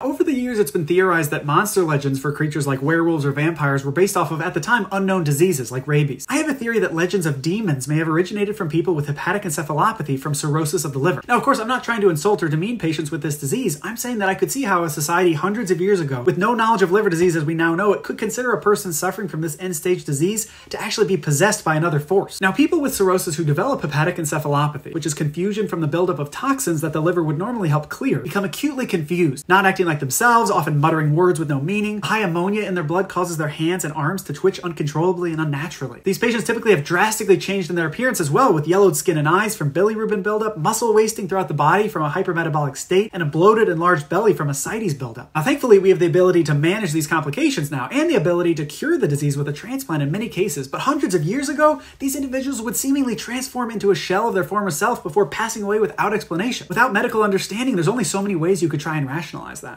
Over the years, it's been theorized that monster legends for creatures like werewolves or vampires were based off of, at the time, unknown diseases like rabies. I have a theory that legends of demons may have originated from people with hepatic encephalopathy from cirrhosis of the liver. Now, of course, I'm not trying to insult or demean patients with this disease. I'm saying that I could see how a society hundreds of years ago, with no knowledge of liver disease as we now know it, could consider a person suffering from this end-stage disease to actually be possessed by another force. Now, people with cirrhosis who develop hepatic encephalopathy, which is confusion from the buildup of toxins that the liver would normally help clear, become acutely confused, not acting like themselves, often muttering words with no meaning. High ammonia in their blood causes their hands and arms to twitch uncontrollably and unnaturally. These patients typically have drastically changed in their appearance as well, with yellowed skin and eyes from bilirubin buildup, muscle wasting throughout the body from a hypermetabolic state, and a bloated enlarged belly from ascites buildup. Now, thankfully, we have the ability to manage these complications now, and the ability to cure the disease with a transplant in many cases. But hundreds of years ago, these individuals would seemingly transform into a shell of their former self before passing away without explanation. Without medical understanding, there's only so many ways you could try and rationalize that.